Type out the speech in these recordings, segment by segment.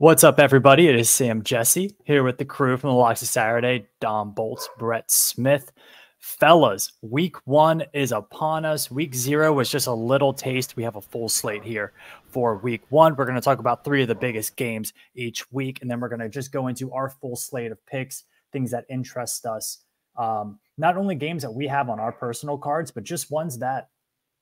What's up, everybody? It is Sam Jesse here with the crew from the Locks of Saturday, Dom Bolts, Brett Smith. Fellas, week one is upon us. Week zero was just a little taste. We have a full slate here for week one. We're going to talk about three of the biggest games each week, and then we're going to just go into our full slate of picks, things that interest us. Um, not only games that we have on our personal cards, but just ones that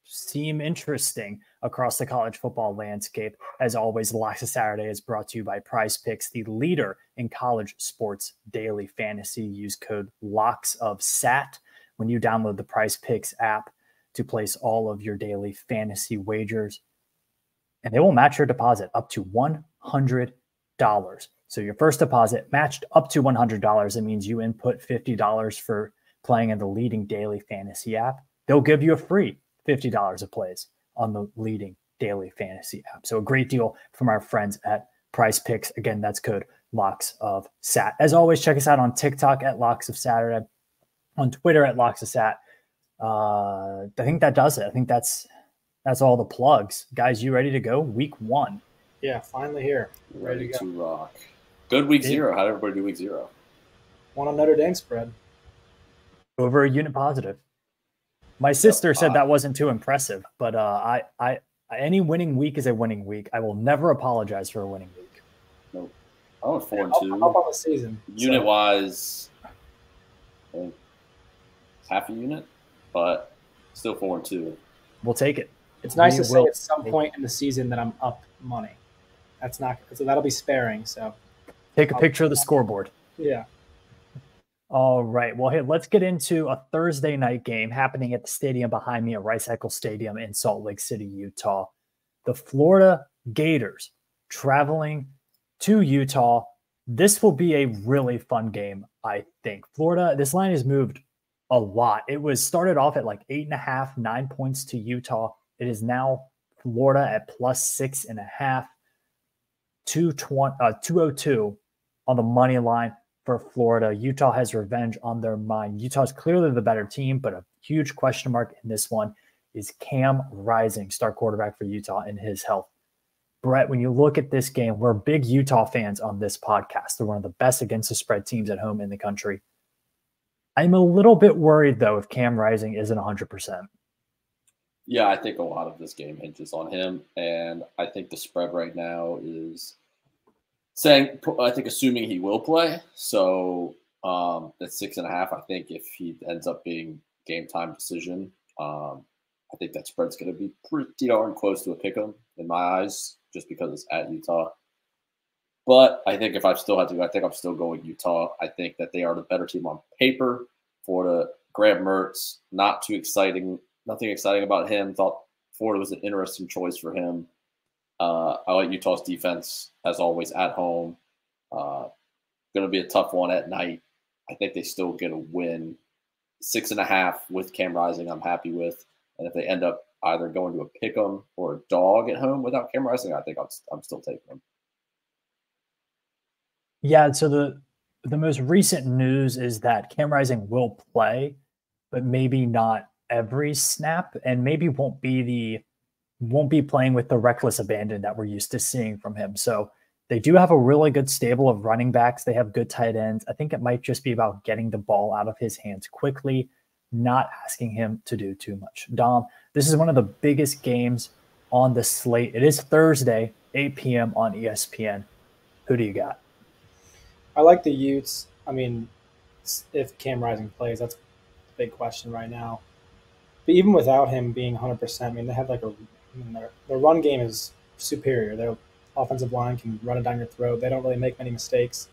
seem interesting across the college football landscape. As always, Locks of Saturday is brought to you by Prize Picks, the leader in college sports daily fantasy. Use code LOCKS of SAT when you download the Prize Picks app to place all of your daily fantasy wagers. And they will match your deposit up to $100. So your first deposit matched up to $100. It means you input $50 for playing in the leading daily fantasy app. They'll give you a free $50 of plays on the leading daily fantasy app. So a great deal from our friends at Prize Picks. Again, that's code Locks of Sat. As always, check us out on TikTok at Locks of Saturday, on Twitter at Locks of Sat. Uh, I think that does it. I think that's that's all the plugs, guys. You ready to go? Week one. Yeah, finally here. Ready, ready to, to rock. Good week yeah. zero. How did everybody do week zero? One on Notre Dame spread. Over a unit positive. My sister said that wasn't too impressive, but uh, I, I, any winning week is a winning week. I will never apologize for a winning week. Nope. I went four and two. Up on the season. Unit so. wise, half a unit, but still four and two. We'll take it. It's nice we to say at some point in the season that I'm up money. That's not so that'll be sparing. So take a picture of the scoreboard. Yeah. All right. Well, hey, let's get into a Thursday night game happening at the stadium behind me at Rice Eccles Stadium in Salt Lake City, Utah. The Florida Gators traveling to Utah. This will be a really fun game, I think. Florida, this line has moved a lot. It was started off at like eight and a half, nine points to Utah. It is now Florida at plus six and a half, 220, uh, 202 on the money line for Florida. Utah has revenge on their mind. Utah is clearly the better team, but a huge question mark in this one is Cam Rising, star quarterback for Utah, and his health. Brett, when you look at this game, we're big Utah fans on this podcast. They're one of the best against the spread teams at home in the country. I'm a little bit worried, though, if Cam Rising isn't 100%. Yeah, I think a lot of this game hinges on him. And I think the spread right now is saying I think assuming he will play. So um, at six and a half, I think if he ends up being game time decision, um, I think that spread's going to be pretty darn close to a pick 'em in my eyes, just because it's at Utah. But I think if I still had to, I think I'm still going Utah. I think that they are the better team on paper. Florida, Graham Mertz, not too exciting, nothing exciting about him. Thought Florida was an interesting choice for him. Uh, I like Utah's defense as always at home. Uh, going to be a tough one at night. I think they still get a win. Six and a half with Cam Rising, I'm happy with. And if they end up either going to a pick 'em or a dog at home without Cam Rising, I think I'm, I'm still taking them. Yeah. So the the most recent news is that Cam Rising will play, but maybe not every snap, and maybe won't be the won't be playing with the reckless abandon that we're used to seeing from him. So they do have a really good stable of running backs. They have good tight ends. I think it might just be about getting the ball out of his hands quickly, not asking him to do too much. Dom, this is one of the biggest games on the slate. It is Thursday, 8 p.m. on ESPN. Who do you got? I like the Utes. I mean, if Cam Rising plays, that's the big question right now. But even without him being 100%, I mean, they have like a I mean, their, their run game is superior. Their offensive line can run it down your throat. They don't really make many mistakes.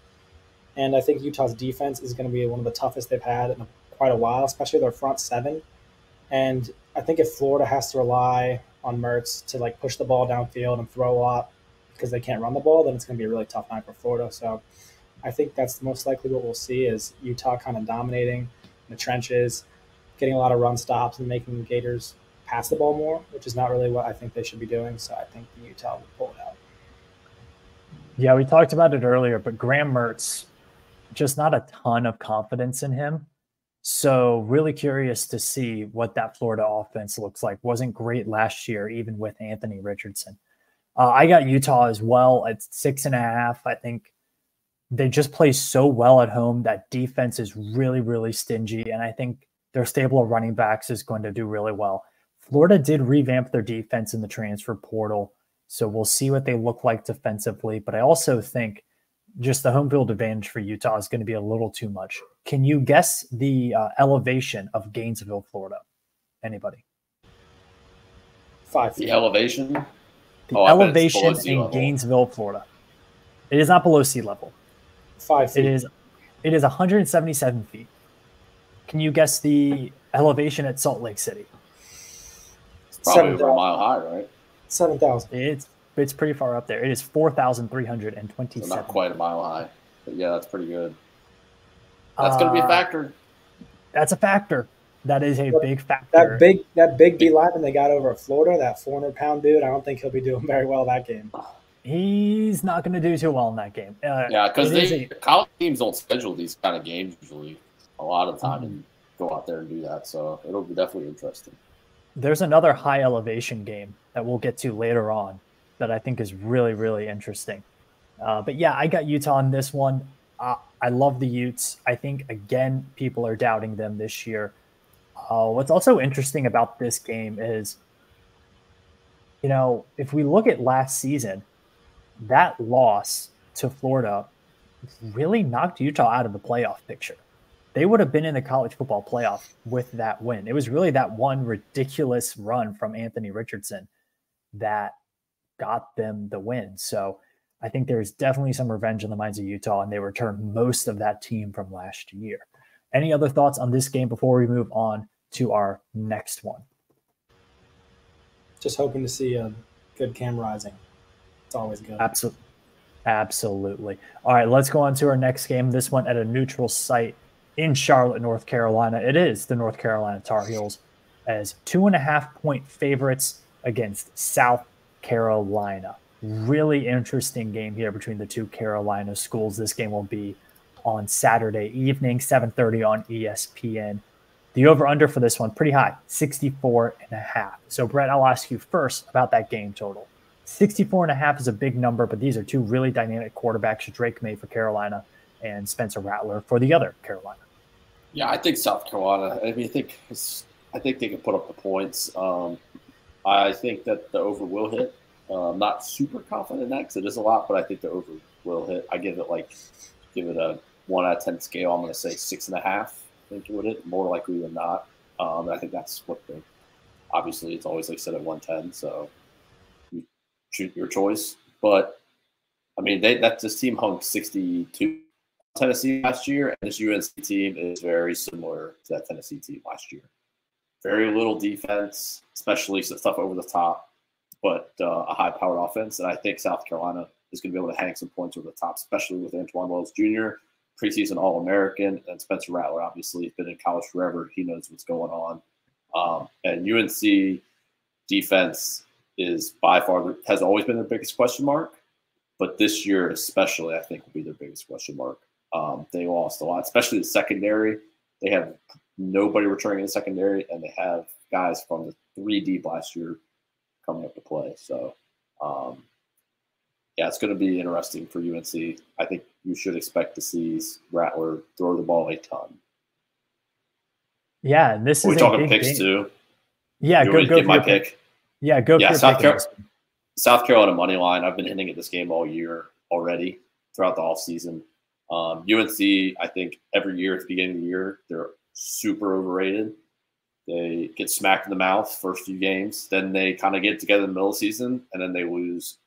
And I think Utah's defense is going to be one of the toughest they've had in quite a while, especially their front seven. And I think if Florida has to rely on Mertz to like push the ball downfield and throw a lot because they can't run the ball, then it's going to be a really tough night for Florida. So I think that's most likely what we'll see is Utah kind of dominating in the trenches, getting a lot of run stops and making the Gators pass the ball more, which is not really what I think they should be doing. So I think Utah will pull it out. Yeah, we talked about it earlier, but Graham Mertz, just not a ton of confidence in him. So really curious to see what that Florida offense looks like. Wasn't great last year, even with Anthony Richardson. Uh, I got Utah as well at six and a half. I think they just play so well at home. That defense is really, really stingy. And I think their stable of running backs is going to do really well. Florida did revamp their defense in the transfer portal. So we'll see what they look like defensively. But I also think just the home field advantage for Utah is going to be a little too much. Can you guess the uh, elevation of Gainesville, Florida? Anybody? Five feet. The elevation. The Oh, I bet it's elevation in level. Gainesville, Florida. It is not below sea level. Five feet. It is it is 177 feet. Can you guess the elevation at Salt Lake City? It's probably Seven over a mile high, right? Seven thousand. It's it's pretty far up there. It is So 4,327. not quite a mile high. But yeah, that's pretty good. That's going to be a Uh, factor. That's a factor. That is a But big factor. That big that big D lineman they got over at Florida, that four hundred pound dude, I don't think he'll be doing very well that game. He's not going to do too well in that game. Uh, Yeah, because it is college teams don't schedule these kind of games usually a lot of time and go out there and do that. So it'll be definitely interesting. There's another high elevation game that we'll get to later on that I think is really, really interesting. Uh, but yeah, I got Utah on this one. Uh, I love the Utes. I think, again, people are doubting them this year. Uh, what's also interesting about this game is, you know, if we look at last season, that loss to Florida really knocked Utah out of the playoff picture they would have been in the college football playoff with that win. It was really that one ridiculous run from Anthony Richardson that got them the win. So I think there's definitely some revenge in the minds of Utah, and they returned most of that team from last year. Any other thoughts on this game before we move on to our next one? Just hoping to see a good Cam Rising. It's always good. Absolutely. Absolutely. All right, let's go on to our next game. This one at a neutral site in Charlotte, North Carolina. It is the North Carolina Tar Heels as two and a half point favorites against South Carolina. Really interesting game here between the two Carolina schools. This game will be on Saturday evening, 7:30 on ESPN. The over under for this one pretty high, 64 and a half. So Brett, I'll ask you first about that game total. 64 and a half is a big number, but these are two really dynamic quarterbacks, Drake Maye for Carolina and Spencer Rattler for the other Carolina. Yeah, I think South Carolina. I mean, I think I think they can put up the points. Um, I think that the over will hit. Uh, I'm not super confident in that because it is a lot, but I think the over will hit. I give it like give it a one out of ten scale. I'm going to say six and a half. I think it would hit more likely than not. Um, I think that's what the obviously it's always like set at 110. So shoot your choice, but I mean they that this team hung 62 Tennessee last year, and this UNC team is very similar to that Tennessee team last year. Very little defense, especially stuff over the top, but uh, a high-powered offense. And I think South Carolina is going to be able to hang some points over the top, especially with Antwane Wells Jr., preseason All-American, and Spencer Rattler. Obviously, been in college forever. He knows what's going on. Um, and UNC defense is by far has always been their biggest question mark, but this year especially, I think will be their biggest question mark. Um, they lost a lot, especially the secondary. They have nobody returning in the secondary, and they have guys from the three deep last year coming up to play. So, um, yeah, it's going to be interesting for UNC. I think you should expect to see Rattler throw the ball a ton. Yeah, and this Are we is a talking picks game. too? Yeah, you go want me to go give for my pick. pick? Yeah, go Yeah, for your South Car-. South Carolina money line. I've been hitting at this game all year already throughout the off season. Um, UNC, I think every year at the beginning of the year, they're super overrated. They get smacked in the mouth first few games, then they kind of get together in the middle of the season, and then they lose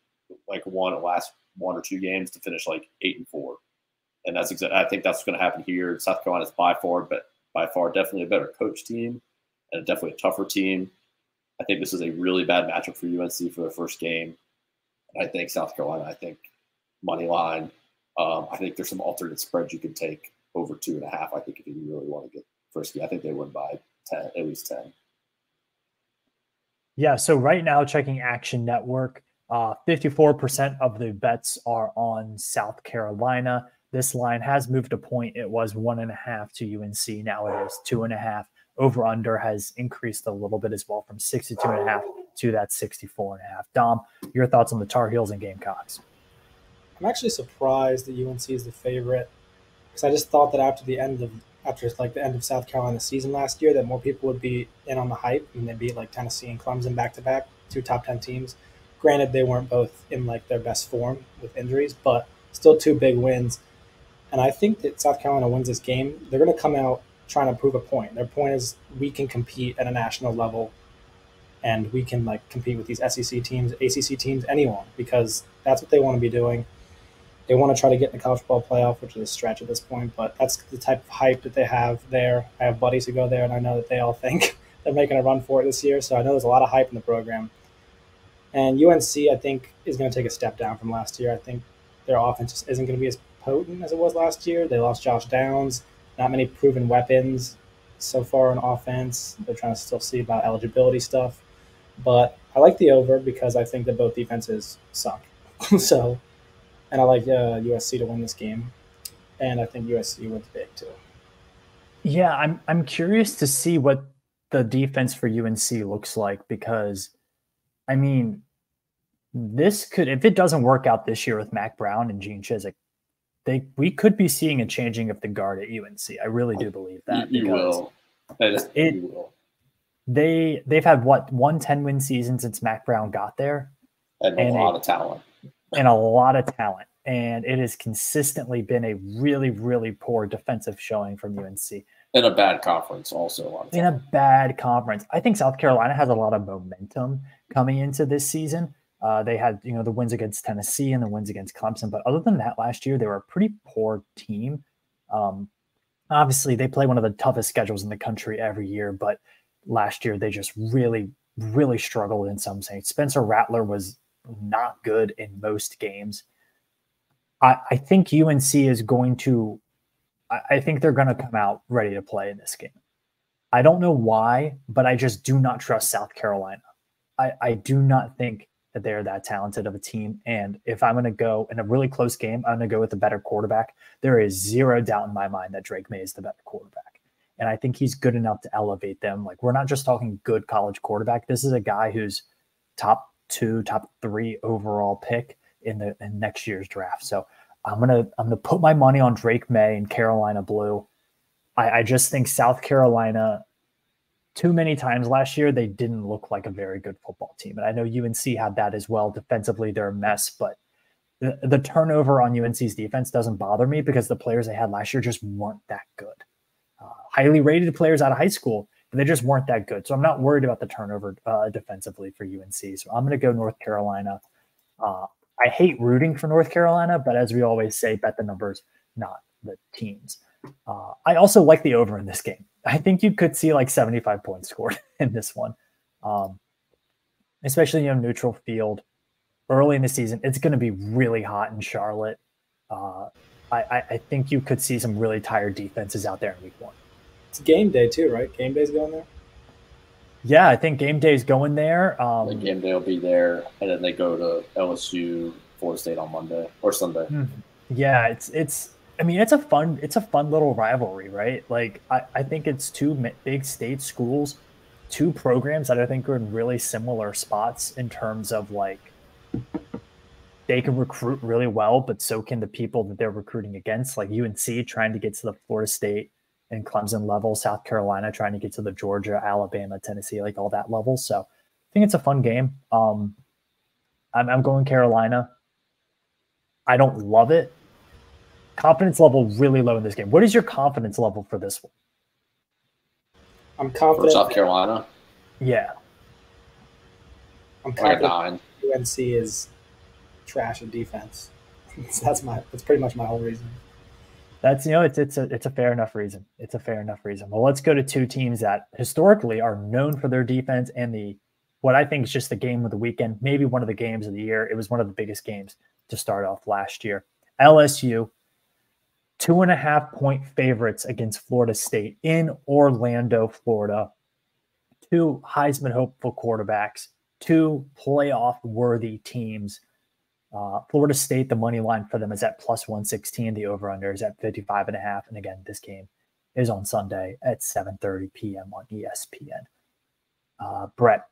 like one at last one or two games to finish like eight and four. And that's exactly. I think that's going to happen here. South Carolina is by far, but by far definitely a better coach team and definitely a tougher team. I think this is a really bad matchup for UNC for their first game. I think South Carolina. I think money line. Um, I think there's some alternate spreads you could take over two and a half. I think if you really want to get frisky, I think they win by ten, at least ten. Yeah, so right now, checking Action Network, uh, 54% of the bets are on South Carolina. This line has moved a point. It was one and a half to UNC. Now it is two and a half. Over under has increased a little bit as well from 62 and a half to that 64 and a half. Dom, your thoughts on the Tar Heels and Gamecocks? I'm actually surprised that UNC is the favorite because I just thought that after the end of after like the end of South Carolina season last year, that more people would be in on the hype and they beat like Tennessee and Clemson back to back, two top ten teams. Granted, they weren't both in like their best form with injuries, but still two big wins. And I think that South Carolina wins this game. They're going to come out trying to prove a point. Their point is we can compete at a national level and we can like compete with these SEC teams, ACC teams, anyone because that's what they want to be doing. They want to try to get in the college football playoff, which is a stretch at this point, but that's the type of hype that they have there. I have buddies who go there, and I know that they all think they're making a run for it this year. So I know there's a lot of hype in the program. And UNC, I think, is going to take a step down from last year. I think their offense just isn't going to be as potent as it was last year. They lost Josh Downs, not many proven weapons so far on offense. They're trying to still see about eligibility stuff. But I like the over because I think that both defenses suck. so and I like uh, USC to win this game, and I think USC wins big too. Yeah, I'm I'm curious to see what the defense for UNC looks like because, I mean, this could if it doesn't work out this year with Mack Brown and Gene Chizik, they we could be seeing a changing of the guard at UNC. I really do believe that. You, you will. It, you will. They they've had what one 10 win season since Mack Brown got there, and, and a lot of talent and a lot of talent. And it has consistently been a really, really poor defensive showing from UNC. In a bad conference, also. In a bad conference. I think South Carolina has a lot of momentum coming into this season. Uh, they had, you know, the wins against Tennessee and the wins against Clemson. But other than that, last year, they were a pretty poor team. Um, obviously, they play one of the toughest schedules in the country every year. But last year, they just really, really struggled in some sense. Spencer Rattler was not good in most games. I, I think UNC is going to, I, I think they're going to come out ready to play in this game. I don't know why, but I just do not trust South Carolina. I, I do not think that they're that talented of a team. And if I'm going to go in a really close game, I'm going to go with a better quarterback. There is zero doubt in my mind that Drake Maye is the better quarterback. And I think he's good enough to elevate them. Like, we're not just talking good college quarterback. This is a guy who's top two, top three overall pick in the in next year's draft. So I'm gonna I'm gonna put my money on Drake Maye and Carolina Blue. I, I just think South Carolina too many times last year they didn't look like a very good football team. And I know UNC had that as well. Defensively, they're a mess, but the, the turnover on UNC's defense doesn't bother me because the players they had last year just weren't that good. Uh, highly rated players out of high school but they just weren't that good. So I'm not worried about the turnover uh, defensively for UNC. So I'm going to go North Carolina. Uh, I hate rooting for North Carolina, but as we always say, bet the numbers, not the teams. Uh, I also like the over in this game. I think you could see like 75 points scored in this one, um, especially you know neutral field early in the season. It's going to be really hot in Charlotte. Uh, I, I think you could see some really tired defenses out there in week one. It's game day too, right? Game day's going there. Yeah, I think game day's going there. Um, the game day will be there, and then they go to LSU, Florida State on Monday or Sunday. Hmm. Yeah, it's it's. I mean, it's a fun it's a fun little rivalry, right? Like I, I think it's two big state schools, two programs that I think are in really similar spots in terms of like they can recruit really well, but so can the people that they're recruiting against. Like UNC trying to get to the Florida State and Clemson level, South Carolina trying to get to the Georgia, Alabama, Tennessee, like all that level. So I think it's a fun game. Um, I'm, I'm going Carolina. I don't love it. Confidence level really low in this game. What is your confidence level for this one? I'm confident. For South Carolina. Yeah. I'm confident. UNC is trash in defense. that's my. That's pretty much my whole reason that's you know it's it's a it's a fair enough reason. It's a fair enough reason. Well, let's go to two teams that historically are known for their defense and the what I think is just the game of the weekend, maybe one of the games of the year. It was one of the biggest games to start off last year. LSU, two and a half point favorites against Florida State in Orlando, Florida. Two Heisman hopeful quarterbacks, two playoff worthy teams uh, Florida State, the money line for them is at plus 116. The over under is at 55 and a half. And again, this game is on Sunday at 7:30 p.m. on ESPN. Uh, Brett,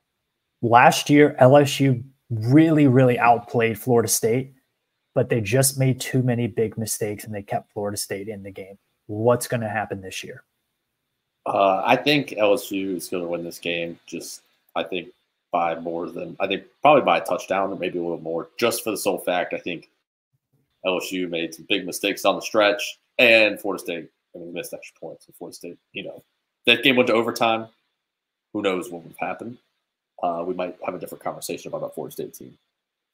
last year LSU really, really outplayed Florida State, but they just made too many big mistakes and they kept Florida State in the game. What's going to happen this year? Uh, I think LSU is going to win this game. Just, I think by more than I think probably by a touchdown or maybe a little more, just for the sole fact I think LSU made some big mistakes on the stretch, and Florida State I mean, missed extra points. And Florida State, you know, that game went to overtime. Who knows what would have happened? Uh, we might have a different conversation about that Florida State team.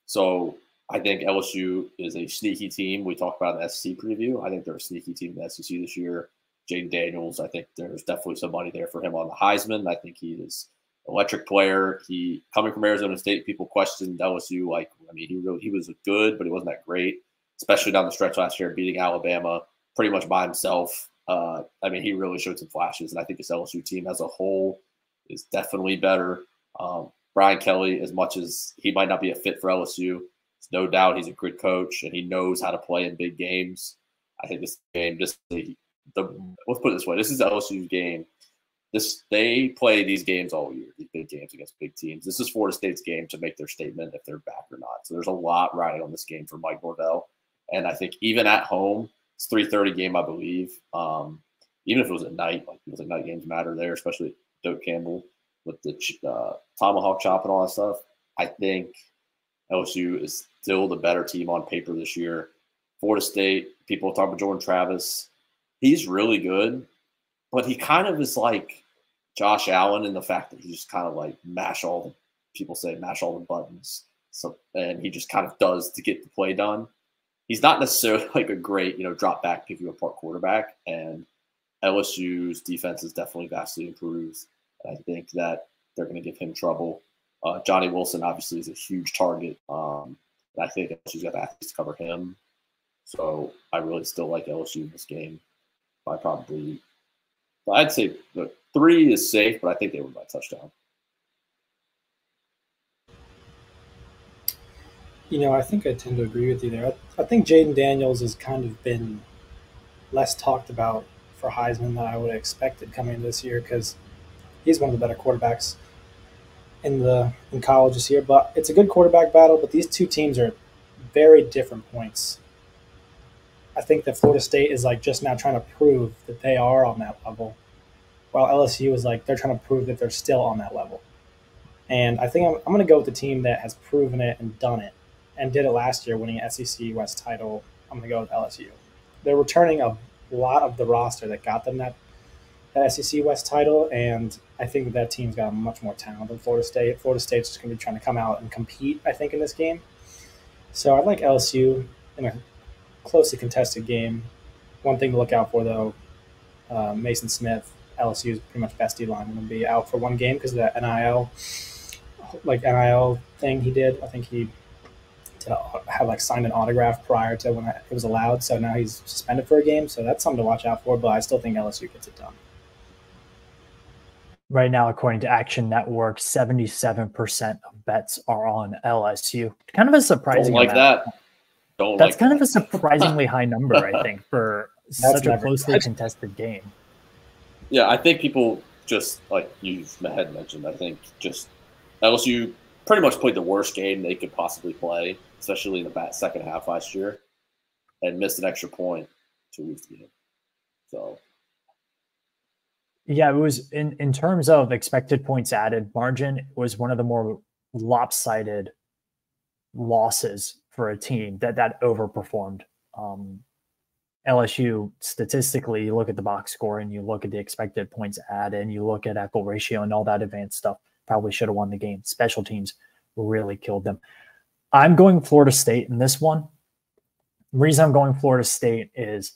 So I think LSU is a sneaky team. We talked about the SEC preview. I think they're a sneaky team in the SEC this year. Jayden Daniels, I think there's definitely some money there for him on the Heisman. I think he is electric player. He coming from Arizona State, people questioned LSU. Like, I mean, he really he was good, but he wasn't that great, especially down the stretch last year, beating Alabama pretty much by himself. Uh, I mean, he really showed some flashes, and I think this LSU team as a whole is definitely better. Um, Brian Kelly, as much as he might not be a fit for LSU, it's no doubt he's a good coach and he knows how to play in big games. I think this game, just the, let's put it this way: this is LSU's game. This they play these games all year, these big games against big teams. This is Florida State's game to make their statement if they're back or not. So there's a lot riding on this game for Mike Norvell, and I think even at home, it's 3:30 game, I believe. Um, even if it was at night, like it was like night games matter there, especially Doak Campbell with the uh, tomahawk chop and all that stuff. I think LSU is still the better team on paper this year. Florida State, people talk about Jordan Travis. He's really good, but he kind of is like Josh Allen and the fact that he just kind of like mash all the people say mash all the buttons. So and he just kind of does to get the play done. He's not necessarily like a great, you know, drop back, pick you apart quarterback. And LSU's defense is definitely vastly improved. And I think that they're going to give him trouble. Uh, Johnny Wilson obviously is a huge target. Um, I think LSU's got athletes to cover him. So I really still like LSU in this game by probably, I'd say three is safe, but I think they win by touchdown. You know, I think I tend to agree with you there. I, I think Jayden Daniels has kind of been less talked about for Heisman than I would have expected coming this year because he's one of the better quarterbacks in the in college this year. But it's a good quarterback battle. But these two teams are very different points. I think that Florida State is like just now trying to prove that they are on that level, while LSU is like they're trying to prove that they're still on that level. And I think I'm, I'm going to go with the team that has proven it and done it, and did it last year, winning SEC West title. I'm going to go with LSU. They're returning a lot of the roster that got them that that SEC West title, and I think that, that team's got much more talent than Florida State. Florida State's just going to be trying to come out and compete, I think, in this game. So I like LSU in a closely contested game. One thing to look out for, though, uh, Maason Smith, LSU's pretty much best D line, going to be out for one game because of that NIL, like NIL thing he did. I think he to have like signed an autograph prior to when it was allowed. So now he's suspended for a game. So that's something to watch out for. But I still think LSU gets it done right now, according to Action Network, 77% of bets are on LSU. Kind of a surprising Don't like amount. that. Don't That's like kind that. of a surprisingly high number, I think, for such a never- closely contested game. Yeah, I think people just like you had mentioned. I think just LSU pretty much played the worst game they could possibly play, especially in the back second half last year, and missed an extra point to lose the game. So Yeah, it was in, in terms of expected points added margin, was one of the more lopsided losses for a team that that overperformed. Um, LSU statistically, you look at the box score and you look at the expected points added and you look at equal ratio and all that advanced stuff, probably should have won the game. Special teams really killed them. I'm going Florida State in this one. The reason I'm going Florida State is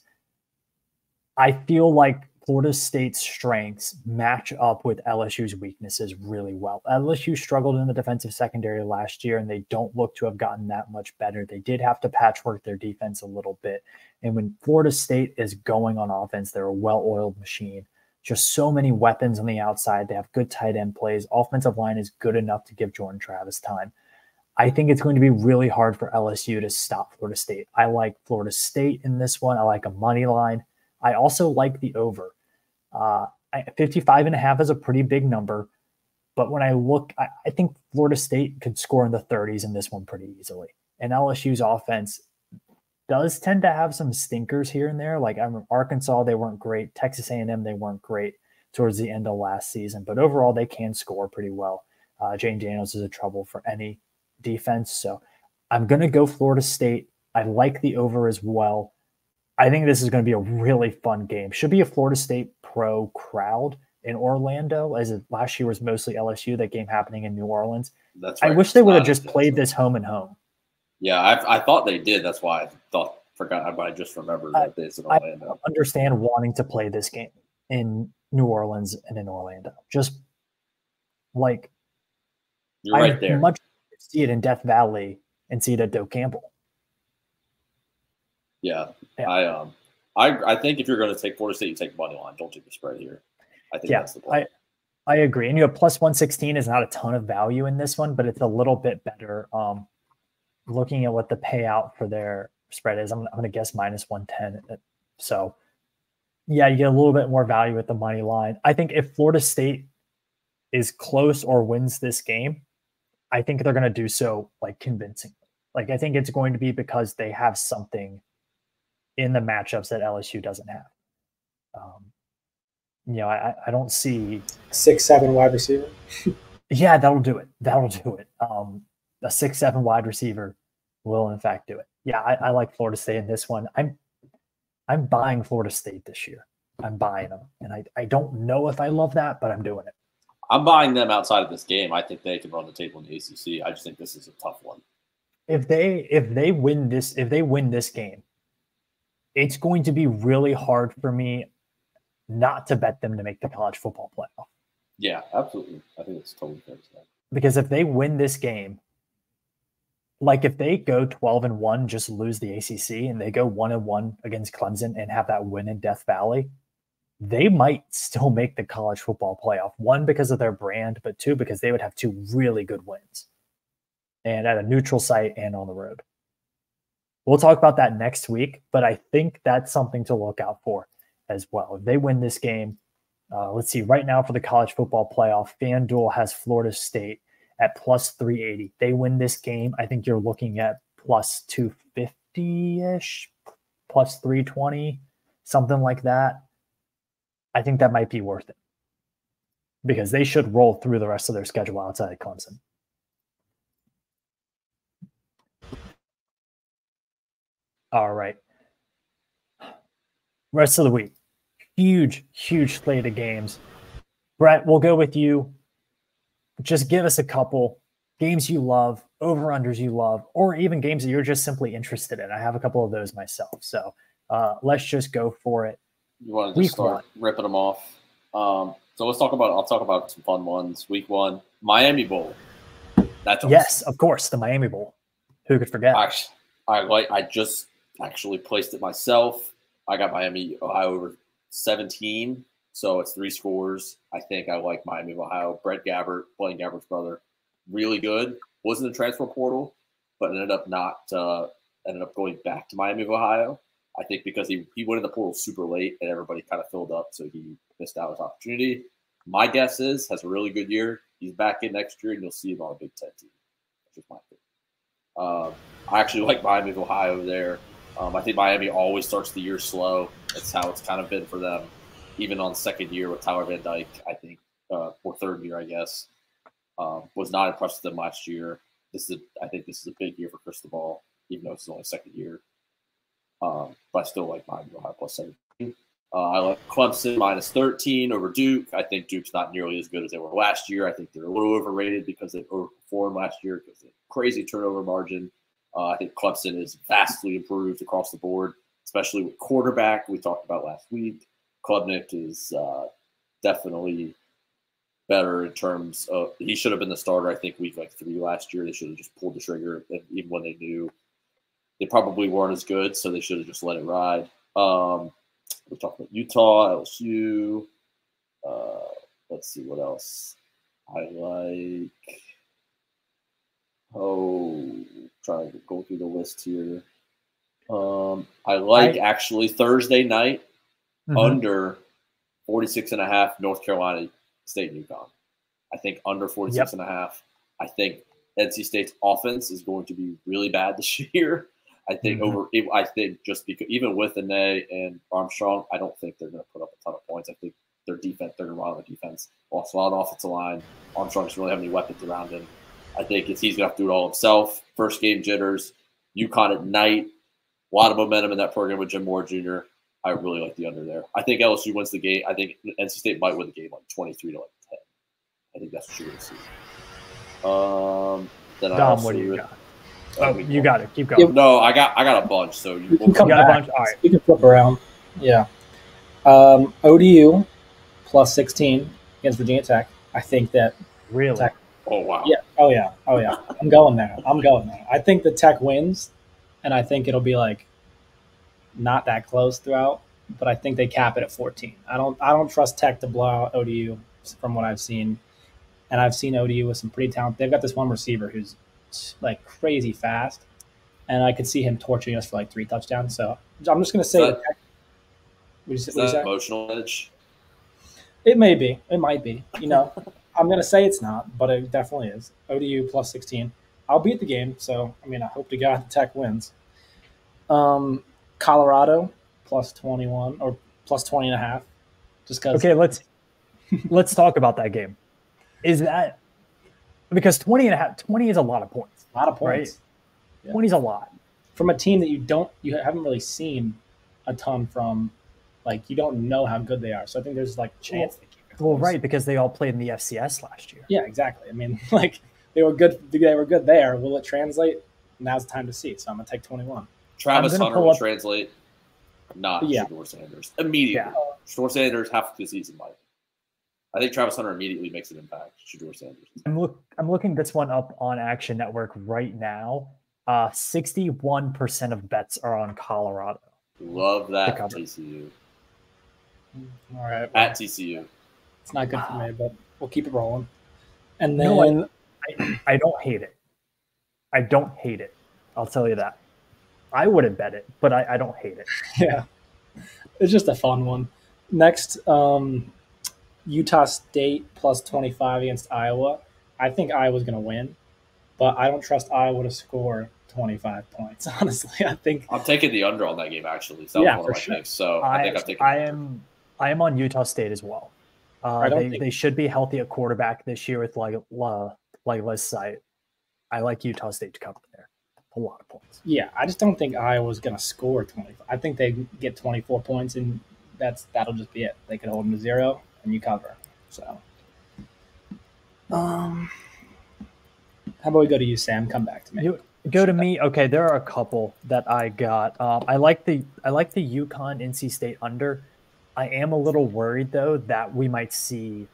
I feel like Florida State's strengths match up with LSU's weaknesses really well. LSU struggled in the defensive secondary last year, and they don't look to have gotten that much better. They did have to patchwork their defense a little bit. And when Florida State is going on offense, they're a well oiled machine. Just so many weapons on the outside. They have good tight end plays. Offensive line is good enough to give Jordan Travis time. I think it's going to be really hard for LSU to stop Florida State. I like Florida State in this one. I like a money line. I also like the over. Uh, 55 and a half is a pretty big number, But when I look, I, I think Florida State could score in the 30s in this one pretty easily. And LSU's offense does tend to have some stinkers here and there. Like I'm Arkansas, they weren't great. Texas A&M, they weren't great towards the end of last season. But overall, they can score pretty well. Uh, Jayden Daniels is a trouble for any defense. So I'm going to go Florida State. I like the over as well. I think this is going to be a really fun game. Should be a Florida State pro crowd in Orlando, as it, last year was mostly LSU. That game happening in New Orleans. That's right. I wish they would have just played this home and home. Yeah, I, I thought they did. That's why I thought forgot. But I just remembered that it's in Orlando. I understand wanting to play this game in New Orleans and in Orlando. Just like you're right I'd there. Much see it in Death Valley and see it at Doak Campbell. Yeah, yeah. I um, I I think if you're going to take Florida State, you take money line. Don't take the spread here. I think yeah, that's the play. I, I agree. And you have plus 116 is not a ton of value in this one, but it's a little bit better. Um, looking at what the payout for their spread is, I'm, I'm going to guess minus 110. So, yeah, you get a little bit more value at the money line. I think if Florida State is close or wins this game, I think they're going to do so like convincingly. Like, I think it's going to be because they have something in the matchups that LSU doesn't have. Um, you know, I, I don't see six seven wide receiver. yeah, that'll do it. That'll do it. Um, a six seven wide receiver will in fact do it. Yeah, I, I like Florida State in this one. I'm I'm buying Florida State this year. I'm buying them, and I I don't know if I love that, but I'm doing it. I'm buying them outside of this game. I think they can run the table in the ACC. I just think this is a tough one. If they if they win this if they win this game, it's going to be really hard for me not to bet them to make the college football playoff. Yeah, absolutely. I think it's totally fair to say. Because if they win this game, like if they go 12 and 1, just lose the ACC and they go 1 and 1 against Clemson and have that win in Death Valley, they might still make the college football playoff. One, because of their brand, but two, because they would have two really good wins and at a neutral site and on the road. We'll talk about that next week, but I think that's something to look out for as well. If they win this game, uh, let's see, right now for the college football playoff, FanDuel has Florida State at plus 380. They win this game, I think you're looking at plus 250 ish, plus 320, something like that. I think that might be worth it because they should roll through the rest of their schedule outside of Clemson. All right. Rest of the week huge, huge slate of games. Brett, we'll go with you. Just give us a couple games you love, over unders you love, or even games that you're just simply interested in. I have a couple of those myself. So uh, let's just go for it. You want to start one. ripping them off? Um, so let's talk about. I'll talk about some fun ones. Week one, Miami Bowl. That's awesome. yes, of course, the Miami Bowl. Who could forget? Actually, I like. I just actually placed it myself. I got Miami Ohio over 17. So it's three scores. I think I like Miami of Ohio. Brett Gabbert, Blaine Gabbert's brother, really good. Was in the transfer portal, but ended up not uh, ended up going back to Miami of Ohio. I think because he, he went in the portal super late and everybody kind of filled up, so he missed out his opportunity. My guess is has a really good year. He's back in next year, and you'll see him on a Big Ten team. That's just my opinion. Um, I actually like Miami of Ohio there. Um, I think Miami always starts the year slow. That's how it's kind of been for them, even on second year with Tyler Van Dyke. I think, uh, or third year, I guess, um, was not impressed with them last year. This is, a, I think, this is a big year for Cristobal, even though it's only second year. Um, but I still like Miami Ohio plus seventeen. Uh, I like Clemson minus 13 over Duke. I think Duke's not nearly as good as they were last year. I think they're a little overrated because they overperformed last year because of crazy turnover margin. Uh, I think Clemson is vastly improved across the board, especially with quarterback we talked about last week. Klubnik is uh, definitely better in terms of he should have been the starter. I think week like three last year. They should have just pulled the trigger, even when they knew they probably weren't as good, so they should have just let it ride. Um, we're talking about Utah, LSU. Uh, let's see what else I like. Oh, trying to go through the list here. Um, I like I, actually Thursday night mm-hmm. under 46 and a half North Carolina State UConn. I think under 46 yep. and a half. I think NC State's offense is going to be really bad this year. I think mm-hmm. over. I think just because even with Brennan Armstrong, I don't think they're going to put up a ton of points. I think their defense, they're going to run on the defense. Also on offensive line, Armstrong doesn't really have any weapons around him. I think it's, he's going to have to do it all himself. First game jitters. UConn at night. A lot of momentum in that program with Jim Mora Jr. I really like the under there. I think LSU wins the game. I think NC State might win the game like 23 to like 10. I think that's what you're going to see. Um, then Dom, I also, what do you got? Oh, you got it. Keep going. No, I got I got a bunch. So you, you, got a bunch. All right. You can flip around. Yeah. Um, ODU plus 16 against Virginia Tech. I think that really. Tech, oh wow. Yeah. Oh yeah. Oh yeah. I'm going there. I'm going there. I think the Tech wins, and I think it'll be like not that close throughout. But I think they cap it at 14. I don't. I don't trust Tech to blow out ODU from what I've seen, and I've seen ODU with some pretty talent. They've got this one receiver who's like crazy fast, and I could see him torching us for like three touchdowns. So I'm just going to say, that, is that emotional edge? It may be. It might be. You know, I'm going to say it's not, but it definitely is. ODU plus 16. I'll beat the game, so I mean, I hope to God the Tech wins. Um, Colorado plus 21 or plus 20 and a half. Just because. Okay, let's let's talk about that game. Is that because 20 and a half 20 is a lot of points a lot of points right? yeah. 20 is a lot from a team that you don't you haven't really seen a ton from like you don't know how good they are so i think there's like chance well, well right because they all played in the fcs last year yeah exactly i mean like they were good they were good there will it translate now's the time to see so i'm gonna take 21 travis hunter will up... translate not yeah. Shedeur Sanders immediately. Yeah. Shedeur Sanders half the season might. I think Travis Hunter immediately makes an impact. Shedeur Sanders. I'm look. I'm looking this one up on Action Network right now. Uh, 61% of bets are on Colorado. Love that TCU. All right. At TCU. It's not good for me, but we'll keep it rolling. And then you know I, I don't hate it. I don't hate it. I'll tell you that. I wouldn't bet it, but I, I don't hate it. Yeah. It's just a fun one. Next, um, Utah State plus 25 against Iowa. I think Iowa's going to win, but I don't trust Iowa to score 25 points. Honestly, I think I'm taking the under on that game. Actually, so yeah, for sure. Picks, so I, I, think I'm taking. I am. I am on Utah State as well. Uh, they, think... they should be healthy at quarterback this year with like like let's I like Utah State to cover there. A lot of points. Yeah, I just don't think Iowa's going to score 20. I think they get 24 points, and that's that'll just be it. They could hold them to zero and you cover. So, um, how about we go to you, Sam? Come back to me. You, go to me. Okay, there are a couple that I got. Um, I like the I like the UConn NC State under. I am a little worried though that we might see,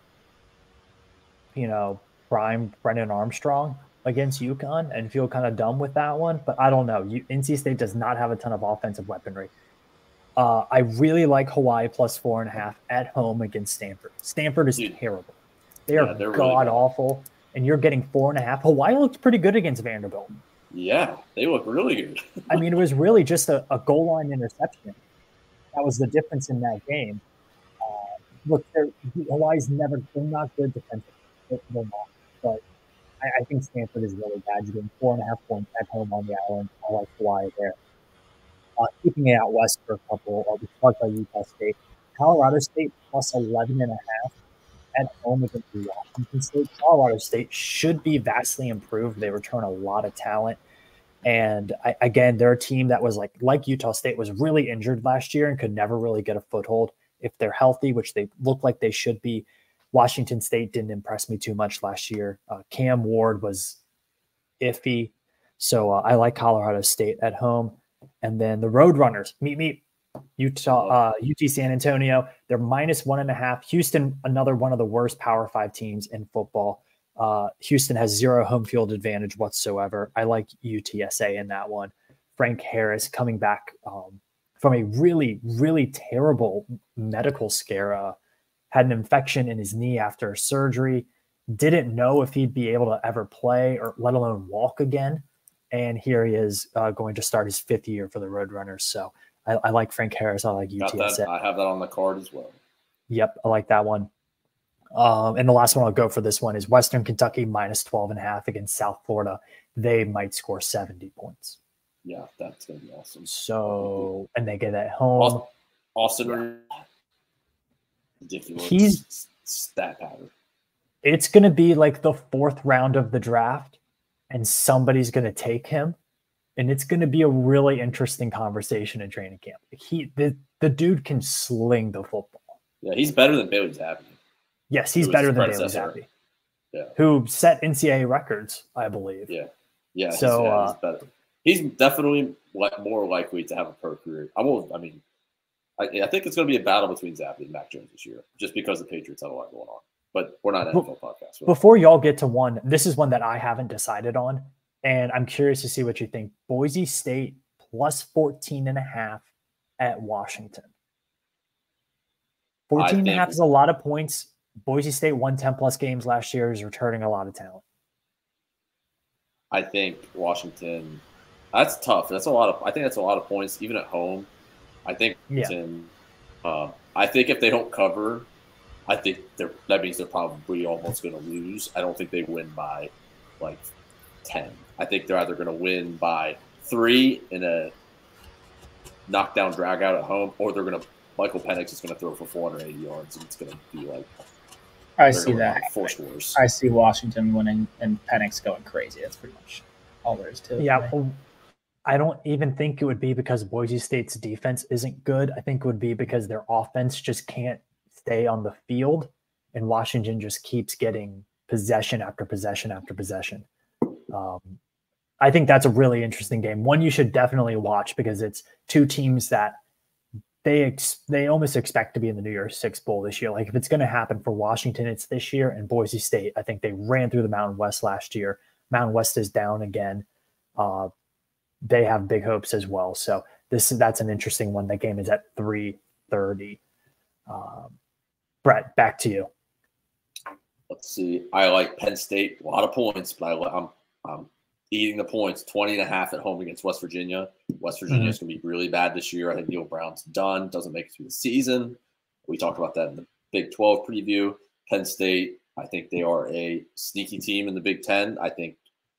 you know, prime Brennan Armstrong against UConn and feel kind of dumb with that one. But I don't know. You, NC State does not have a ton of offensive weaponry. Uh, I really like Hawaii plus four and a half at home against Stanford. Stanford is Dude. terrible. They are yeah, god really awful, and you're getting four and a half. Hawaii looked pretty good against Vanderbilt. Yeah, they look really good. I mean, it was really just a, a, goal line interception. That was the difference in that game. Uh, look, Hawaii's never been not good defensively, but I, I, think Stanford is really bad. You're getting four and a half points at home on the island. I like Hawaii there uh, keeping it out west for a couple. Uh, we talked about Utah State. Colorado State plus 11 and a half at home against Washington State. Colorado State should be vastly improved. They return a lot of talent. And I, again, they're a team that was like, like Utah State was really injured last year and could never really get a foothold. If they're healthy, which they look like they should be, Washington State didn't impress me too much last year. Uh, Cam Ward was iffy. So uh, I like Colorado State at home. And then the Roadrunners, meet me, Utah, uh, UT San Antonio. They're minus one and a half. Houston, another one of the worst Power Five teams in football. Uh, Houston has zero home field advantage whatsoever. I like UTSA in that one. Frank Harris coming back um, from a really, really terrible medical scare. Uh, had an infection in his knee after surgery. Didn't know if he'd be able to ever play or let alone walk again and here he is uh, going to start his fifth year for the Roadrunners. So I, I like Frank Harris. I like UTSA. I have that on the card as well. Yep, I like that one. Um, and the last one I'll go for this one is Western Kentucky minus 12 and a half against South Florida. They might score 70 points. Yeah, that's gonna be awesome. So, and they get at home. Austin, Austin ridiculous. He's stat pattern. It's going to be like the fourth round of the draft, and somebody's going to take him, and it's going to be a really interesting conversation in training camp. He the the dude can sling the football. Yeah, he's better than Bailey Zappe. Yes, he's better than Bailey Zappe. Yeah. Who set NCAA records, I believe. Yeah. Yeah. So he's, yeah, uh, he's, better. he's definitely more likely to have a pro career. I won't. I mean, I, I think it's going to be a battle between Zappe and Mac Jones this year, just because the Patriots have a lot going on. But we're not an NFL podcast. Before y'all get to one, this is one that I haven't decided on, and I'm curious to see what you think. Boise State plus 14 and a half at Washington. 14 and a half is a lot of points. Boise State won 10 plus games last year, is returning a lot of talent. I think Washington, that's tough. That's a lot of, I think that's a lot of points, even at home. I think, yeah. uh, I think if they don't cover, I think they're that means they're probably almost going to lose. I don't think they win by like 10. I think they're either going to win by three in a knockdown drag out at home, or they're going to, Michael Penix is going to throw for 480 yards, and it's going to be like I see that. Four scores. I see Washington winning and Penix going crazy. That's pretty much all there is to it. Yeah. Well, I don't even think it would be because Boise State's defense isn't good. I think it would be because their offense just can't stay on the field, and Washington just keeps getting possession after possession after possession. Um, I think that's a really interesting game. One you should definitely watch because it's two teams that they ex- they almost expect to be in the New Year's Six Bowl this year. Like if it's going to happen for Washington, it's this year. And Boise State, I think they ran through the Mountain West last year. Mountain West is down again. Uh, they have big hopes as well. So this that's an interesting one. That game is at three thirty. Um, Brett, back to you. Let's see. I like Penn State. A lot of points, but I, I'm I'm eating the points 20 and a half at home against West Virginia. West Virginia mm-hmm. is going to be really bad this year. I think Neal Brown's done, doesn't make it through the season. We talked about that in the Big 12 preview. Penn State, I think they are a sneaky team in the Big 10. I think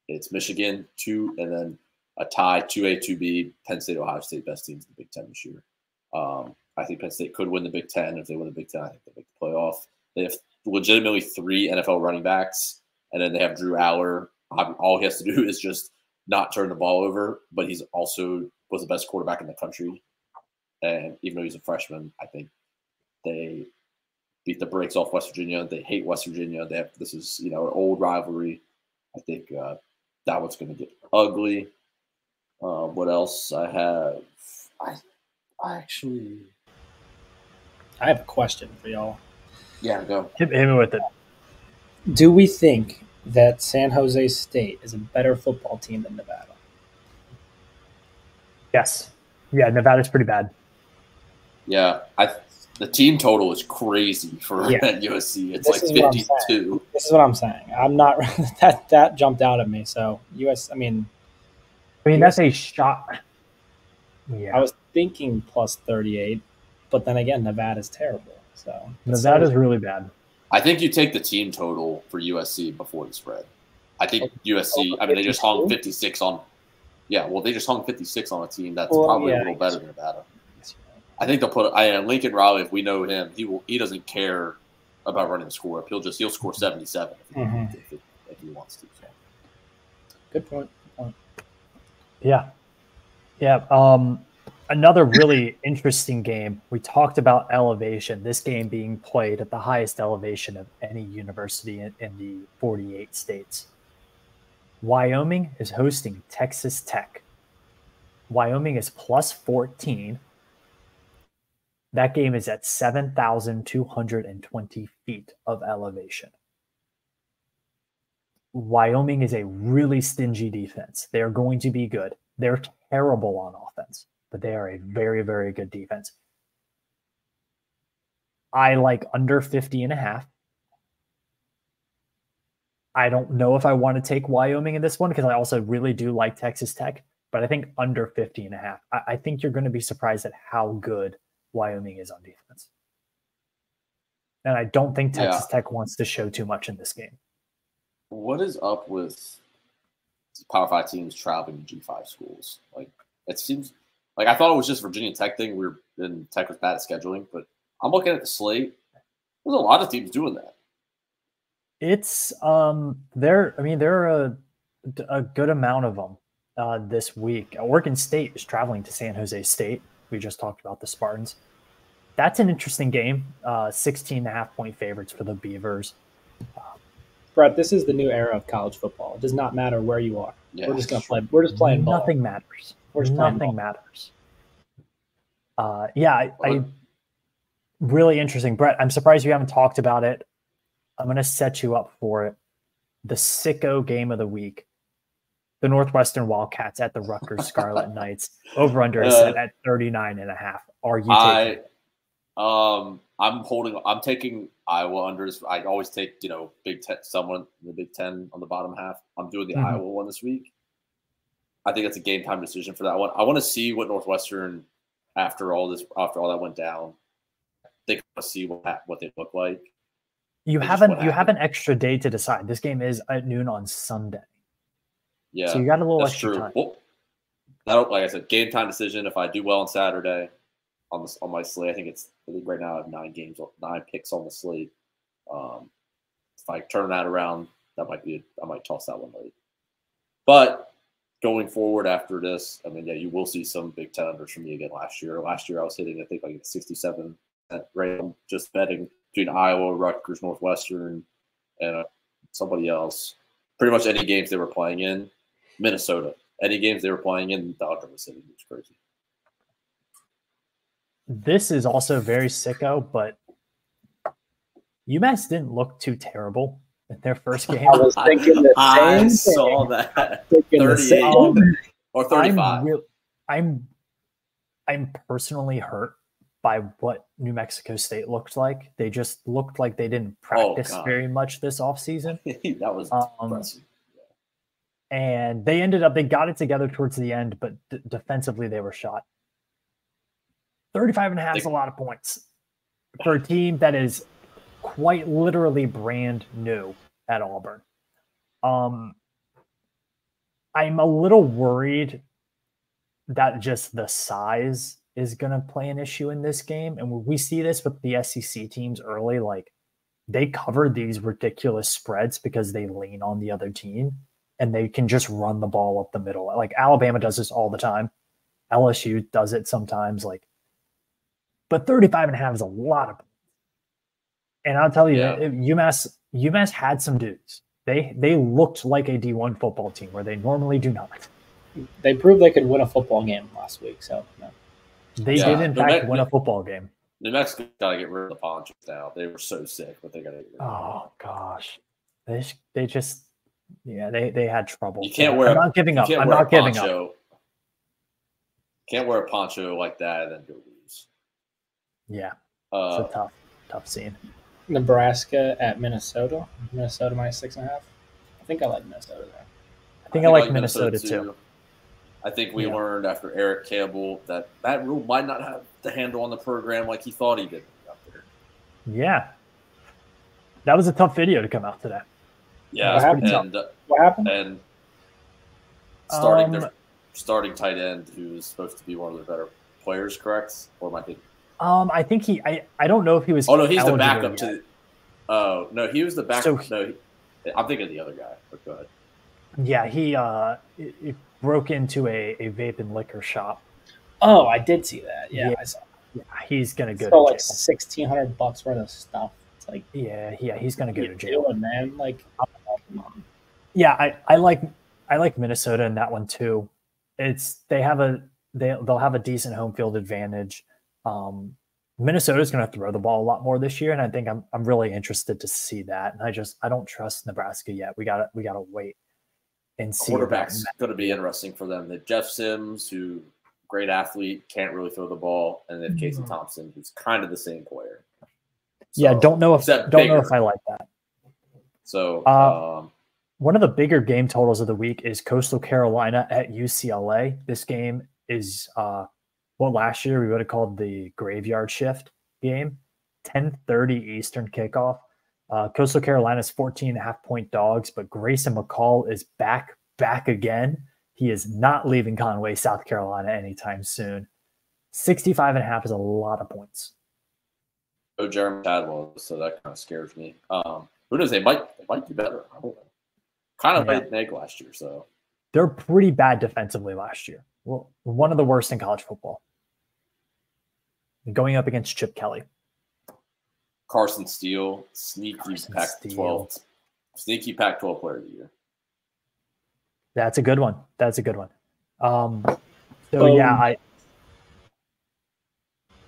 it's Michigan, two, and then a tie, 2A, 2B, Penn State, Ohio State, best teams in the Big 10 this year. Um, I think Penn State could win the Big 10. If they win the Big 10, I think they make the playoff. They have legitimately three NFL running backs, and then they have Drew Allar, all he has to do is just not turn the ball over. But he's also was the best quarterback in the country, and even though he's a freshman, I think they beat the brakes off West Virginia. They hate West Virginia. They have, this is you know an old rivalry. I think uh, that one's going to get ugly. Uh, what else I have? I I actually I have a question for y'all. Yeah, go. Hit, hit me with it. Do we think that San Jose State is a better football team than Nevada. Yes. Yeah, Nevada's pretty bad. Yeah, I the team total is crazy for yeah. USC. It's this like 52. This is what I'm saying. I'm not that that jumped out at me. So US I mean I mean that's a shot. Yeah. I was thinking plus 38, but then again Nevada's terrible. So Nevada's really bad. I think you take the team total for USC before the spread. I think USC. I mean, they just hung 56 on. Yeah, well, they just hung 56 on a team that's well, probably yeah, a little better than Nevada. I think they'll put. I Lincoln Riley. If we know him, he will. He doesn't care about running the score up. He'll just he'll score 77 if, mm-hmm. if, if he wants to. So. Good point. Good point. Yeah, yeah. Um, another really interesting game. We talked about elevation, this game being played at the highest elevation of any university in, in, the 48 states. Wyoming is hosting Texas Tech. Wyoming is plus 14. That game is at 7,220 feet of elevation. Wyoming is a really stingy defense. They're going to be good. They're terrible on offense but they are a very, very good defense. I like under 50 and a half. I don't know if I want to take Wyoming in this one because I also really do like Texas Tech, but I think under 50 and a half. I, I think you're going to be surprised at how good Wyoming is on defense. and I don't think Yeah. Texas Tech wants to show too much in this game. What is up with Power Five teams traveling to G five schools? Like it seems like I thought it was just Virginia Tech thing. We were in Tech was bad at scheduling, but I'm looking at the slate. There's a lot of teams doing that. It's um there. I mean, there are a, a good amount of them uh, this week. Oregon State is traveling to San Jose State. We just talked about the Spartans. That's an interesting game. Uh, 16 and a half point favorites for the Beavers. Brett, this is the new era of college football. It does not matter where you are. Yeah, We're just gonna play. We're just playing ball. Nothing matters. We're just playing Nothing ball. matters. Uh, yeah, I, I really interesting, Brett. I'm surprised you haven't talked about it. I'm going to set you up for it. The sicko game of the week: the Northwestern Wildcats at the Rutgers Scarlet Knights. Over under is set Uh, at 39 and a half. Are you I taking? um I'm holding I'm taking Iowa unders. I always take, you know, Big Ten someone in the Big Ten on the bottom half. I'm doing the Mhm. Iowa one this week. I think it's a game time decision for that one. I want to see what Northwestern after all this after all that went down. I think I want to see what what they look like. You have just an you have an extra day to decide. This game is at noon on Sunday, Yeah. so you got a little That's extra true. time. Well, that'll, like I said, game time decision. If I do well on Saturday on this on my slate, I think it's I think right now I have nine games, nine picks on the slate. Um, if I turn that around, that might be I might toss that one late. But going forward after this, I mean, yeah, you will see some Big Ten unders from me again. Last year, last year I was hitting I think like a sixty-seven rate. Just betting between Iowa, Rutgers, Northwestern, and uh, somebody else. Pretty much any games they were playing in. Minnesota. Any games they were playing in, the under was hitting. It was crazy. This is also very sicko, but UMass didn't look too terrible in their first game. I was thinking the I same saw thing. that. Thinking the 38. same thing. Or I'm 35. real, I'm I'm personally hurt by what New Mexico State looked like. They just looked like they didn't practice God. very much this offseason. that was Um, impressive. and they ended up they got it together towards the end but d- defensively they were shot 35 and a half is a lot of points for a team that is quite literally brand new at auburn um i'm a little worried that just the size is going to play an issue in this game and we see this with the sec teams early like they cover these ridiculous spreads because they lean on the other team and they can just run the ball up the middle. Like Alabama does this all the time. LSU does it sometimes. Like, but 35 and a half is a lot of. And I'll tell you, Yeah. if UMass UMass had some dudes. They they looked like a D1 football team where they normally do not. They proved they could win a football game last week. So no. They Yeah. did in New fact Me- win a football game. New Mexico got to get rid of the ponchos now. They were so sick, but they got to get rid of them. Oh gosh, they they just yeah they they had trouble. You can't wear. I'm not giving You up. I'm not giving up. poncho. Can't wear a poncho like that and then go lose. Yeah, it's Uh, a tough tough scene. Nebraska at Minnesota. Minnesota minus six and a half. I think I like Minnesota there. I think I, like Minnesota, too. I think we Yeah. learned after Eric Campbell that that Rhule might not have the handle on the program like he thought he did out there. Yeah. That was a tough video to come out today. Yeah, What happened? and uh, What happened? and starting Um, their starting tight end who's supposed to be one of their better players, correct? Or might be? Um, I think he. I. I don't know if he was. Oh no, he's the eligible backup yet. to. The, oh no, he was the backup. So he- no, he- I'm thinking of the other guy. But go ahead. Yeah, he. Uh, it, it broke into a a vape and liquor shop. Oh, I did see that. Yeah, Yeah. I saw. Yeah, he's gonna go So to like sixteen hundred bucks worth of stuff. It's like, Yeah, yeah, he's gonna go to jail. doing, man? Like. Yeah, I, I like I like Minnesota in that one too. It's they have a they they'll have a decent home field advantage. Um, Minnesota's going to throw the ball a lot more this year, and I think I'm I'm really interested to see that. And I just I don't trust Nebraska yet. We got to we got to wait and see. Quarterback's going to be interesting for them. They have Jeff Sims, who great athlete, can't really throw the ball, and then Casey Mhm. Thompson, who's kind of the same player. yeah, don't know if except don't know if. I like that. So Uh, um, One of the bigger game totals of the week is Coastal Carolina at UCLA. This game is uh, what last year we would have called the graveyard shift game. 10:30 Eastern kickoff. Uh, Coastal Carolina's 14 and a half point dogs, but Grayson McCall is back, back again. He is not leaving Conway, South Carolina anytime soon. 65 and a half is a lot of points. Oh, Jamey Chadwell, so that kind of scares me. Um, who knows? They might they might do better. I don't know. Kind of Yeah. Neg last year, so They're pretty bad defensively last year. Well, one of the worst in college football. Going up against Chip Kelly. Carson Steele, sneaky Carson Pac Steele. twelve, sneaky Pac twelve player of the year. That's a good one. That's a good one. Um, so Boom. yeah, I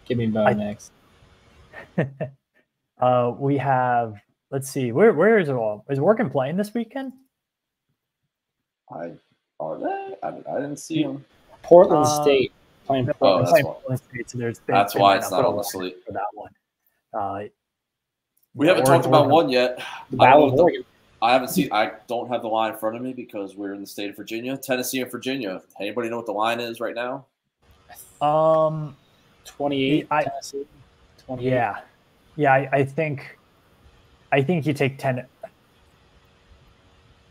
Give me Bo I- next. uh, we have. Let's see. Where where is it all? Is Working playing this weekend? I are they? I, I didn't see him. Portland Uh, State playing Oh, Portland. that's Playing why. Portland State, so there's been- That's been why an it's not uphill on the slate. for that one. Uh, We haven't Oregon- talked about Oregon- one yet. the I Battle know of what the- I haven't seen. I don't have the line in front of me because we're in the state of Virginia, Tennessee, and Virginia. Anybody know what the line is right now? Um. 28 I- Tennessee. 28. Yeah, yeah. I, I think, I think you take ten.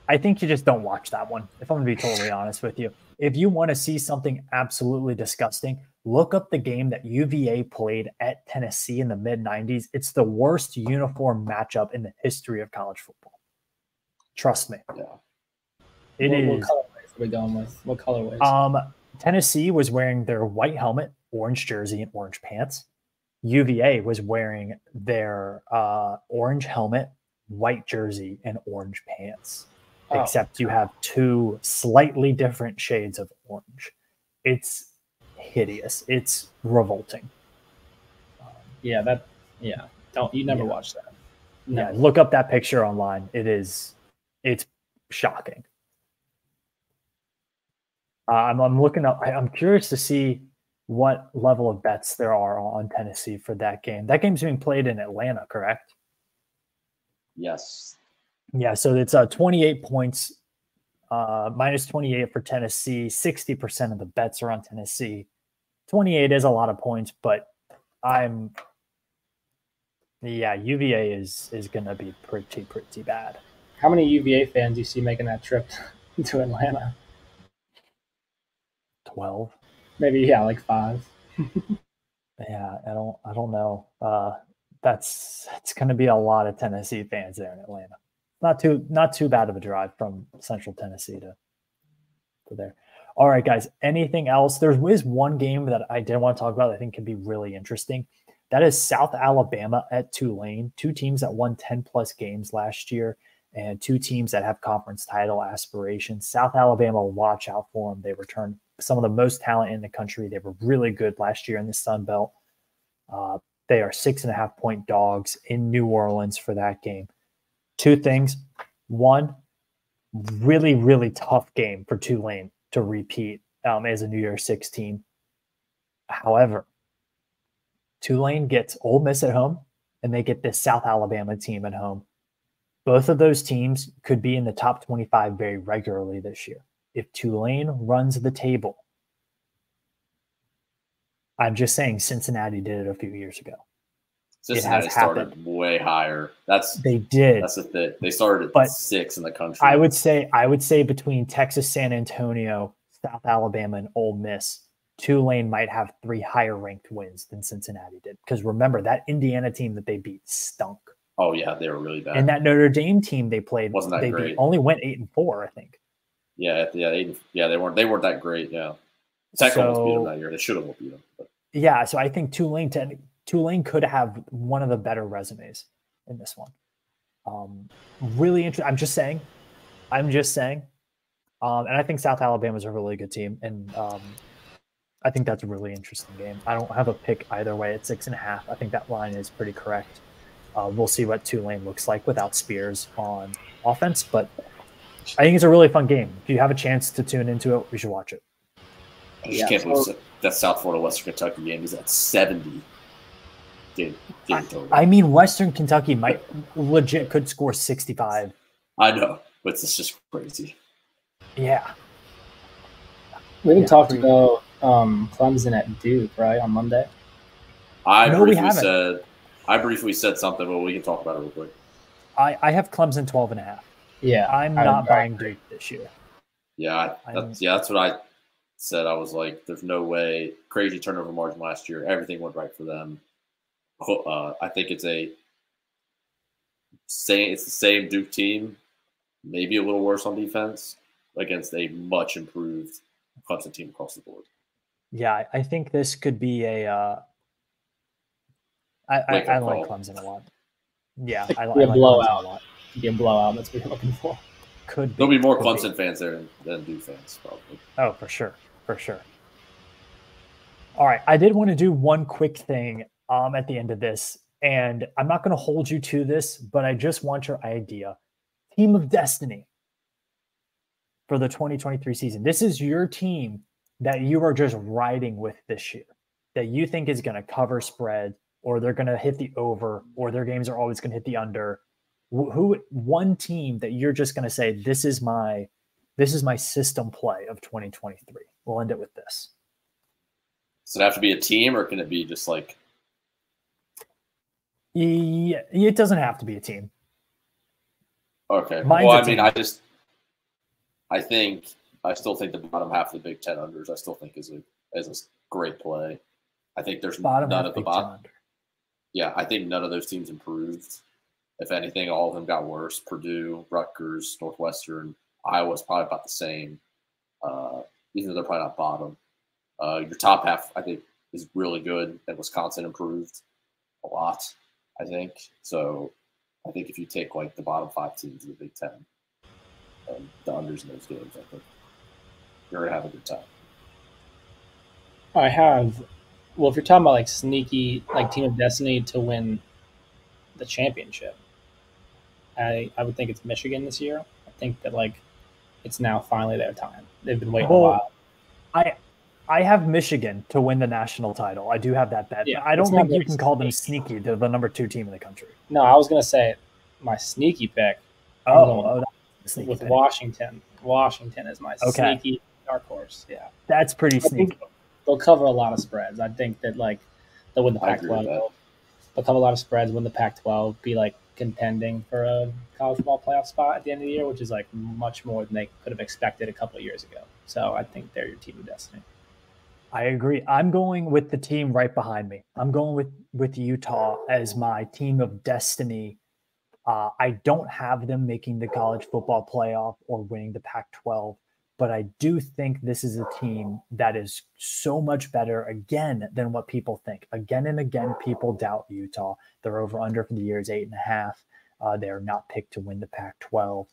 I think you just don't watch that one. If I'm going to be totally honest with you, if you want to see something absolutely disgusting, look up the game that UVA played at Tennessee in the mid '90s. It's the worst uniform matchup in the history of college football. Trust me, Yeah. it what, is. what colorways are we going with? What colorways? Um, Tennessee was wearing their white helmet, orange jersey, and orange pants. UVA was wearing their uh, orange helmet, white jersey, and orange pants. Oh. Except you have two slightly different shades of orange. It's hideous. It's revolting. Yeah, that. Yeah, don't you never Yeah. watch that? yeah, look up that picture online. It is, it's shocking. Uh, I'm, I'm looking up. I, I'm curious to see what level of bets there are on Tennessee for that game. That game's being played in Atlanta, correct? Yes. Yeah, so it's uh, 28 points, uh, minus 28 for Tennessee. 60% of the bets are on Tennessee. 28 is a lot of points, but I'm, yeah, UVA is is going to be pretty pretty bad. How many UVA fans do you see making that trip to Atlanta? 12. Maybe yeah, like five. Yeah, I don't I don't know. Uh, that's it's going to be a lot of Tennessee fans there in Atlanta. Not too not too bad of a drive from Central Tennessee to to there. All right, guys. Anything else? There is one game that I didn't want to talk about. I think can be really interesting. That is South Alabama at Tulane. Two teams that won ten plus games last year, and two teams that have conference title aspirations. South Alabama, watch out for them. They return some of the most talent in the country. They were really good last year in the Sun Belt. Uh, they are six and a half point dogs in New Orleans for that game. Two things. One, really, really tough game for Tulane to repeat um, as a New Six team. However, Tulane gets Ole Miss at home and they get this South Alabama team at home. Both of those teams could be in the top 25 very regularly this year. If Tulane runs the table, I'm just saying Cincinnati did it a few years ago. Cincinnati has started way higher. That's They did. that's the thing. They started at But six in the country. I would say I would say between Texas, San Antonio, South Alabama, and Ole Miss, Tulane might have three higher ranked wins than Cincinnati did. Because remember that Indiana team that they beat stunk, Oh yeah, they were really bad. and that Notre Dame team they played Wasn't that they great. beat only went eight and four, I think. yeah, yeah, they, yeah, they weren't they weren't that great. Yeah, Tech almost beat them that year. They should have beat them. But yeah, so I think Tulane ten, Tulane could have one of the better resumes in this one. Um, really interesting. I'm just saying. I'm just saying. Um, and I think South Alabama is a really good team, and um, I think that's a really interesting game. I don't have a pick either way at six and a half. I think that line is pretty correct. Uh, we'll see what Tulane looks like without Spears on offense, but I think it's a really fun game. If you have a chance to tune into it, we should watch it. I just Yeah, can't believe so- that- that South Florida Western Kentucky game is at seventy. Game, game total. I mean, Western Kentucky might legit could score 65. I know, but it's just crazy. Yeah. We haven't Yeah, talked pretty- about um, Clemson at Duke, right, on Monday. I No, we briefly haven't. said I briefly said something, but we can talk about it real quick. I, I have Clemson 12 and a half. Yeah, I'm I- not buying. Duke this year. Yeah, I, I that's, yeah, that's what I said. I was like, "There's no way." Crazy turnover margin last year. Everything went right for them. Ho- Uh, I think it's a same. It's the same Duke team, maybe a little worse on defense against a much improved Clemson team across the board. Yeah, I- I think this could be a. Uh, I, I, I like call. Clemson a lot. Yeah, It I, li- could be I a like blowout. Clemson a lot. Be a blowout. That's what you're looking for. Could be. There'll be more could Clemson fans there than, than Duke fans, probably. Oh, for sure, for sure. All right, I did want to do one quick thing um, at the end of this, and I'm not going to hold you to this, but I just want your idea. Team of Destiny for the 2023 season. This is your team that you are just riding with this year, that you think is going to cover spread, or they're going to hit the over, or their games are always going to hit the under. Wh- Who one team that you're just going to say this is my this is my system play of 2023. We'll end it with this. Does it have to be a team, or can it be just like Yeah, it doesn't have to be a team. okay? Mine's well, I mean. I just, I think, I still think the bottom half of the Big Ten unders. I still think is a is a great play. I think there's Bottom none of the Big bottom. Yeah, I think none of those teams improved. If anything, all of them got worse. Purdue, Rutgers, Northwestern, Iowa's probably about the same. Uh, even though they're probably not bottom. Uh, your top half, I think, is really good, and Wisconsin improved a lot. I think so. I think if you take like the bottom five teams of the Big Ten and the unders in those games, I think you're gonna have a good time. I have. Well, if you're talking about like sneaky, like Team of Destiny to win the championship, I I would think it's Michigan this year. I think that like it's now finally their time. They've been waiting Oh, a while. I I have Michigan to win the national title. I do have that bet. Yeah, I don't think you can call them sneaky. sneaky. They're the number two team in the country. No, I was gonna say my sneaky pick Oh, oh, sneaky with pick. Washington. Washington is my Okay. sneaky dark horse. Yeah, That's pretty I sneaky. they'll cover a lot of spreads. I think that like they'll win the I agree Pac-12. They'll cover a lot of spreads, win the Pac-12, be like contending for a college football playoff spot at the end of the year, which is like much more than they could have expected a couple of years ago. So I think they're your team of destiny. I agree. I'm going with the team right behind me. I'm going with with Utah as my team of destiny. Uh, I don't have them making the college football playoff or winning the Pac-12, but I do think this is a team that is so much better again than what people think. Again and again, people doubt Utah. They're over under for the year is eight and a half. Uh, they are not picked to win the Pac-12.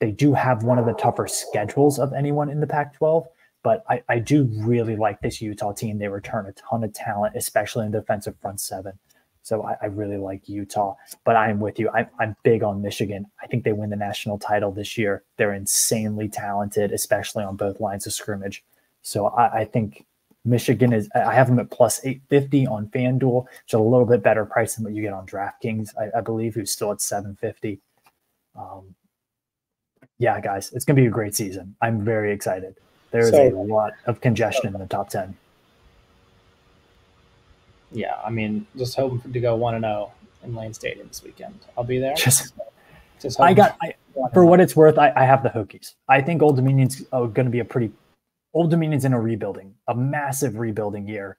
They do have one of the tougher schedules of anyone in the Pac-12 but I, I do really like this Utah team. They return a ton of talent, especially in the defensive front seven. So I, I really like Utah, but I'm with you. I'm, I'm big on Michigan. I think they win the national title this year. They're insanely talented, especially on both lines of scrimmage. So I, I think Michigan is, I have them at plus 850 on FanDuel, which is a little bit better price than what you get on DraftKings, I, I believe, who's still at 750. Um, yeah, guys, it's going to be a great season. I'm very excited. There is So- a lot of congestion in the top 10. Yeah, I mean, just hoping for, to go one and zero in Lane Stadium this weekend. I'll be there. Just, Just I got, I, for what it's worth, I, I have the Hokies. I think Old Dominion's going to be a pretty, Old Dominion's in a rebuilding, a massive rebuilding year.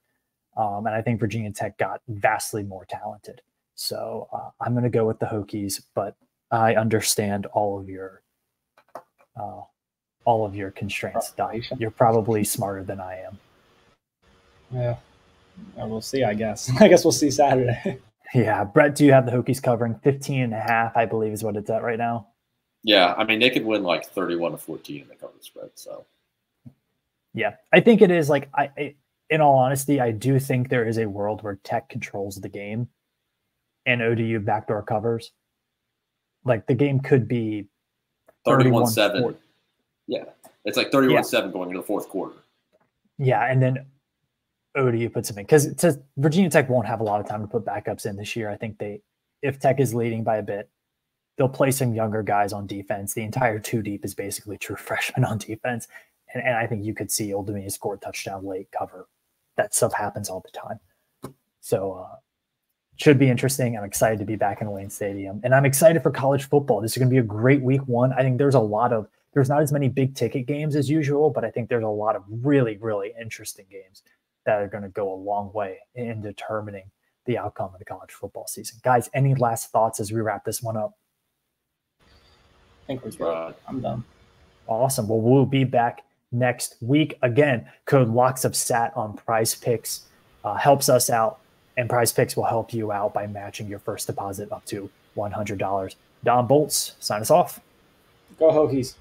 Um, and I think Virginia Tech got vastly more talented. So uh, I'm going to go with the Hokies, but I understand all of your, uh, all of your constraints. Doc. Frustration. You're probably smarter than I am. Yeah. Yeah, we'll see, I guess. I guess we'll see Saturday. Yeah. Brett, do you have the Hokies covering 15 and a half, I believe is what it's at right now? Yeah, I mean they could win like thirty-one to fourteen in the cover spread. So Yeah, I think it is like I, I in all honesty, I do think there is a world where tech controls the game and ODU backdoor covers. Like the game could be 31-7. Yeah, it's like 31-7 going into the fourth quarter. Yeah, and then ODU puts them in because Virginia Tech won't have a lot of time to put backups in this year. I think they, if Tech is leading by a bit, they'll play some younger guys on defense. The entire two deep is basically true freshmen on defense, and, and I think you could see Old Dominion score a touchdown late cover. That stuff happens all the time. So uh, should be interesting. I'm excited to be back in Lane Stadium, and I'm excited for college football. This is going to be a great week one. I think there's a lot of there's not as many big ticket games as usual, but I think there's a lot of really really interesting games that are going to go a long way in determining the outcome of the college football season. Guys, any last thoughts as we wrap this one up? I think we're good. I'm done. Awesome. Well, we'll be back next week. Again, code locks of sat on prize picks uh, helps us out, and prize picks will help you out by matching your first deposit up to $100. Don Bolts, sign us off. Go Hokies.